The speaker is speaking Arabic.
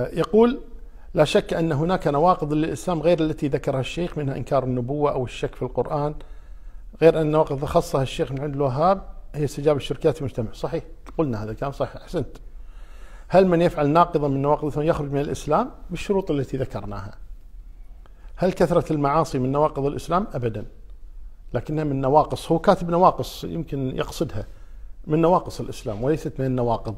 يقول لا شك أن هناك نواقض للإسلام غير التي ذكرها الشيخ منها إنكار النبوة أو الشك في القرآن غير أن النواقض خصها الشيخ من عند الوهاب هي استجابة الشركات في المجتمع. صحيح قلنا هذا الكلام صحيح أحسنت. هل من يفعل ناقضا من نواقض الإسلام يخرج من الإسلام؟ بالشروط التي ذكرناها. هل كثرة المعاصي من نواقض الإسلام؟ أبدا. لكنها من نواقص. هو كاتب نواقص يمكن يقصدها. من نواقص الإسلام وليست من النواقض.